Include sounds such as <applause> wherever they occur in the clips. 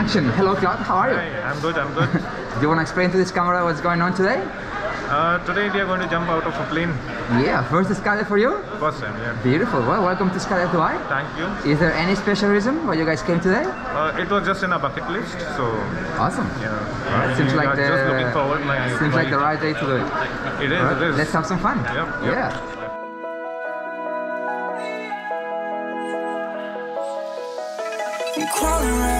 Action. Hello, Claude. How are you? Hi, I'm good, I'm good. <laughs> Do you want to explain to this camera what's going on today? Uh, today we are going to jump out of a plane. Yeah, first skydive for you? First time, yeah. Beautiful. Well, welcome to Skydive Dubai. Thank you. Is there any special reason why you guys came today? Uh, it was just in a bucket list, so Awesome. yeah. Well, it seems like the just looking forward. Like seems like the right day to do it. It is, Alright, it is. Let's have some fun. Yep, yep. Yeah. Crawling around,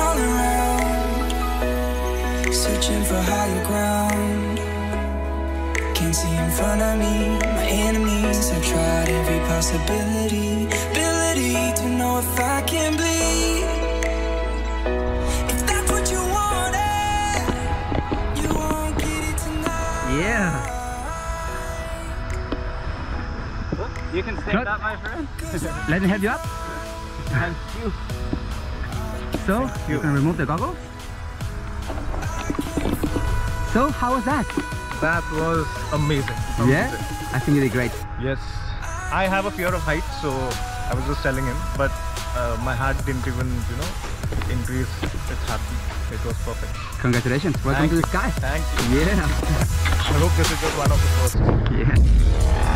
I'm around, searching for higher ground. Can't see in front of me, my enemies. I've tried every possibility, ability to know if I can bleed. If that's what you wanted, you won't get it tonight. Yeah. You can take Cut. that, my friend. Let me help you up. <laughs> Thank you. So you can remove the goggles. So how was that? That was amazing. Yeah. I think you did great. Yes. I have a fear of heights, so I was just telling him, but uh, my heart didn't even, you know, increase its heartbeat. It was perfect. Congratulations. Welcome Thank to the sky. Thank you. Yeah. I hope this is just one of the first. <laughs> Yeah.